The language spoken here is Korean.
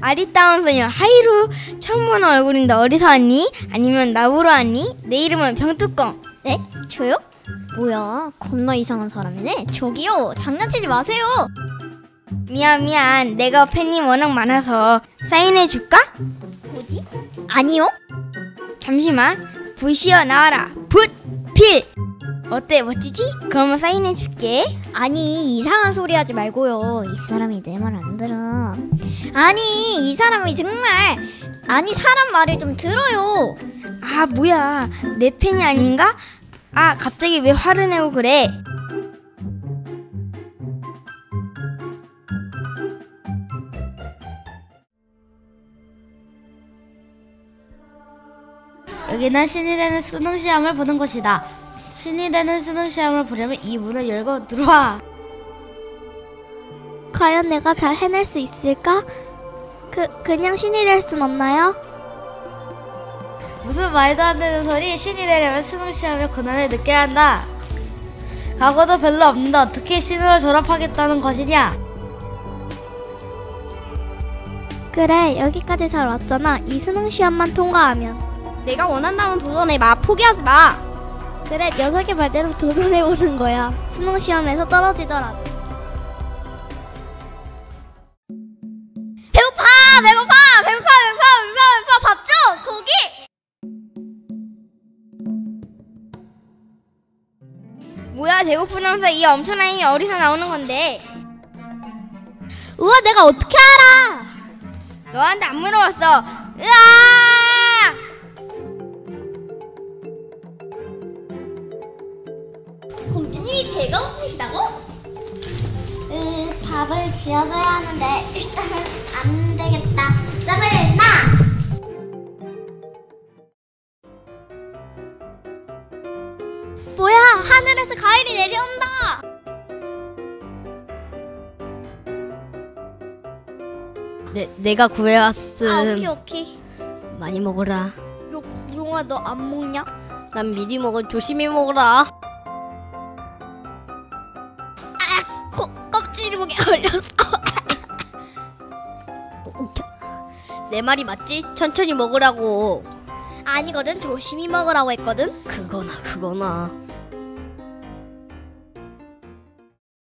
아리따운 소녀 하이루 처음 보는 얼굴인데 어디서 왔니? 아니면 나보러 왔니? 내 이름은 병뚜껑 네? 저요? 뭐야 겁나 이상한 사람이네 저기요 장난치지 마세요 미안 미안 내가 팬이 워낙 많아서 사인해 줄까? 뭐지? 아니요 잠시만 붓이여 나와라 붓필 어때 멋지지? 그러면 사인해 줄게. 아니 이상한 소리 하지 말고요. 이 사람이 내 말 안 들어. 아니 이 사람이 정말. 아니 사람 말을 좀 들어요. 아 뭐야. 내 팬이 아닌가? 아 갑자기 왜 화를 내고 그래? 여기는 신이 되는 수능 시험을 보는 곳이다. 신이 되는 수능 시험을 보려면 이 문을 열고 들어와. 과연 내가 잘 해낼 수 있을까? 그 그냥 신이 될 순 없나요? 무슨 말도 안 되는 소리 신이 되려면 수능 시험의 고난을 느껴야 한다. 각오도 별로 없는데 어떻게 신으로 졸업하겠다는 것이냐? 그래 여기까지 잘 왔잖아. 이 수능 시험만 통과하면 내가 원한다면 도전해봐 포기하지 마 그래 녀석의 말대로 도전해 보는 거야. 수능 시험에서 떨어지더라도. 배고파! 배고파! 배고파! 배고파! 배고파! 배고파! 밥줘! 고기! 뭐야 배고프면서 이 엄청난 힘이 어디서 나오는 건데? 우와 내가 어떻게 알아? 너한테 안 물어봤어. 으아 공주님이 배가 고프시다고? 으, 밥을 지어줘야 하는데 일단은 안 되겠다. 짬을 놔. 뭐야 하늘에서 과일이 내려온다. 내, 내가 구해왔음. 아 오케이 오케이. 많이 먹어라. 용 용아 너 안 먹냐? 난 미리 먹어. 조심히 먹어라. 코 껍질이 목에 걸렸어. 내 말이 맞지? 천천히 먹으라고. 아니거든 조심히 먹으라고 했거든. 그거나 그거나.